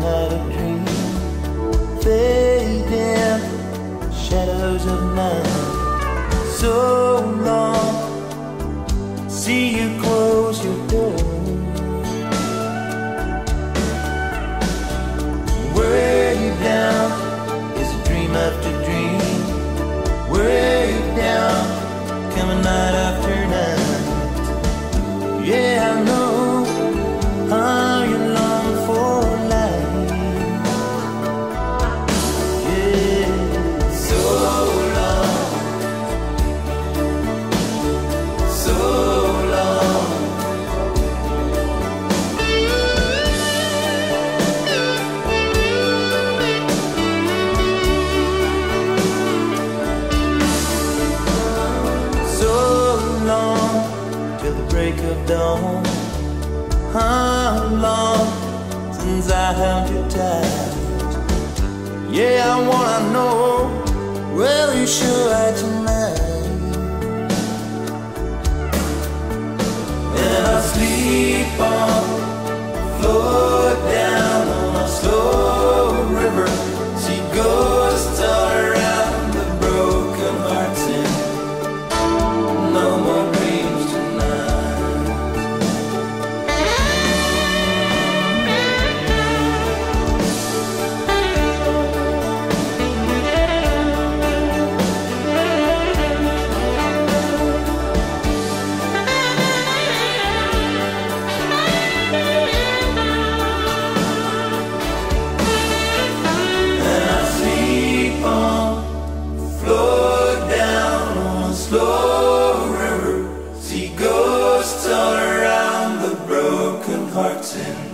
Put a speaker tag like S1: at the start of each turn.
S1: how to dream. Fading shadows of. So long, see you close. Till the break of dawn. How long since I held you tight? Yeah, I wanna know. Well, you sure had to sin.